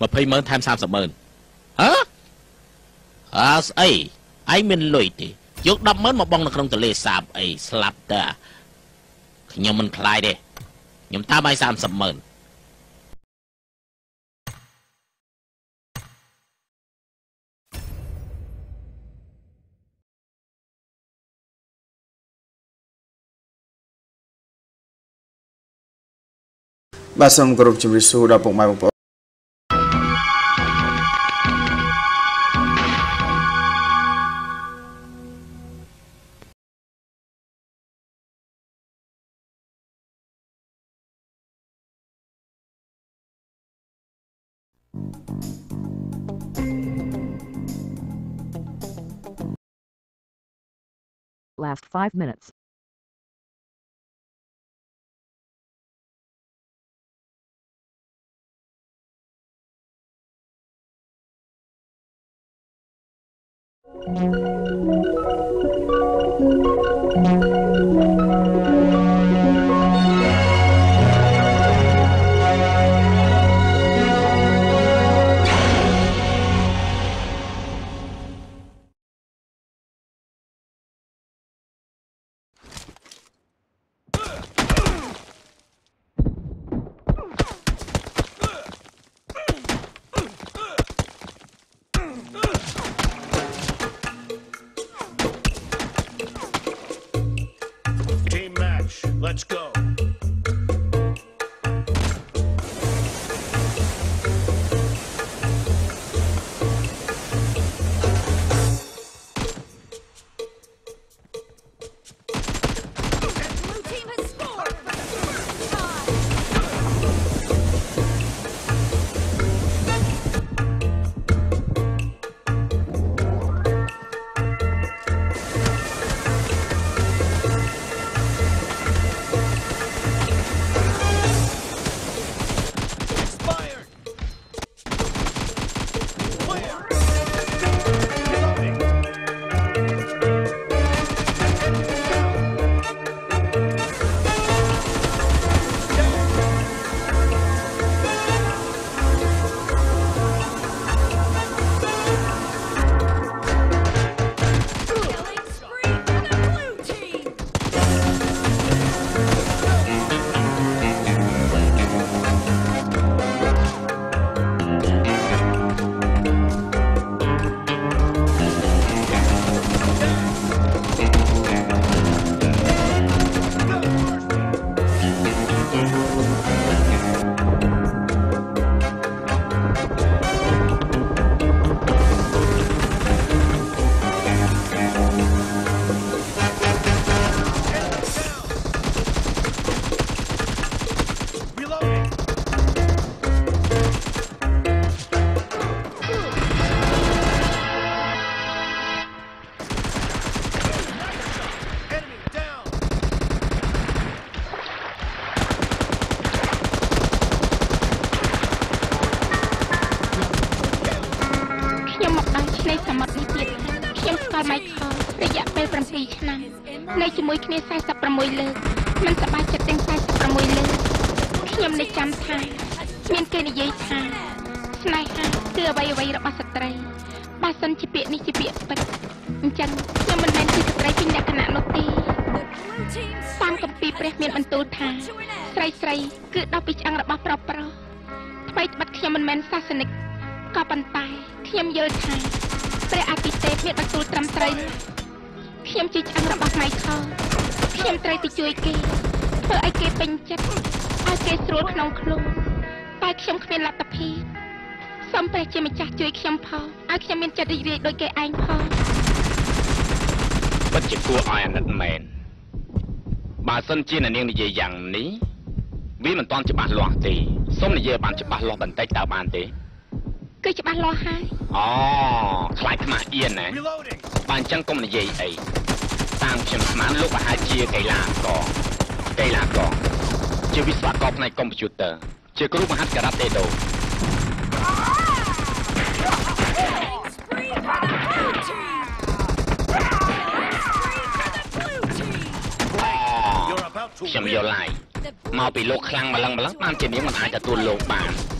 20ម៉ឺនថែម30ម៉ឺនហ៎អើស្អីឯងមានលុយទេយក10ម៉ឺនមកបង់នៅក្នុងទន្លេសាបអីស្លាប់តាខ្ញុំមិនខ្លាយទេខ្ញុំតាមឲ្យ30ម៉ឺនបាទសូមគោរពជម្រាបសួរដល់ពុកម៉ែបងប្អូន Last 5 minutes. Team Let's go. ល់ម៉ៃខលរយៈពេល7ឆ្នាំនៅជាមួយគ្នា46លើកមិនសប្បាយចិត្តទាំង46លើកខ្ញុំនៅចាំថាមានគេនិយាយថាស្នេហាគឺអ្វីអ្វីៗរបស់ស្ត្រីបើសិនជាពាក្យនេះជាពាក្យពិតអញ្ចឹងខ្ញុំមិនមែនជាស្ត្រីពេញលក្ខណៈនោះទេ The blue team តាមគម្ពីរព្រះមានបន្ទូលថាស្រីស្រីៗគឺដល់ពីឆ្អឹងរបស់ប្រុសប្រុសថ្មីត្បិតខ្ញុំមិនមែនសាសនិកក៏ប៉ុន្តែខ្ញុំយល់ថា ព្រះអាទិទេពមានបន្ទូលត្រឹមត្រូវណាស់ខ្ញុំជាឆ្អឹងរបស់ម៉ៃខលខ្ញុំត្រូវទៅជួយគេធ្វើឲ្យគេពេញចិត្តឲ្យគេស្រួលក្នុងខ្លួនតែខ្ញុំគ្មានលទ្ធភាពសូមព្រះជាម្ចាស់ជួយខ្ញុំផងឲ្យខ្ញុំមានចិត្តរីករាយដូចគេឯងផងពិតជាគួរឲ្យអាណិតមែនបើសិនជាអ្នកនាងនិយាយយ៉ាងនេះវាមិនទាន់ច្បាស់លាស់ទេសូមនិយាយឲ្យបានច្បាស់លាស់បន្តិចតើបានទេ គឺច្បាស់លាស់ហើយអូខ្លាចខ្មាស់អៀនណា Reloading. បើអញ្ចឹងកុំនិយាយអីតាមខ្ញុំស្មានលោកប្រហែលជាកីឡាករកីឡាករជាវិស្វករផ្នែកកុំព្យូទ័រជាគ្រូមហាត់ការ៉ាតេដូ killing spree for the blue team. Killing spree for the blue team. You're about to ខ្ញុំ win. យល់ហើយ The មក blue ពីលោកខ្លាំងម្លឹងម្លឹងបានជានាងមិនអាចទទួលលោកបាន The blue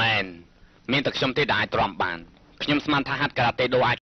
មែនមានតែខ្ញុំទេដែលអាចទ្រាំបានខ្ញុំស្មានថាហាត់ការ៉ាតេដូអាច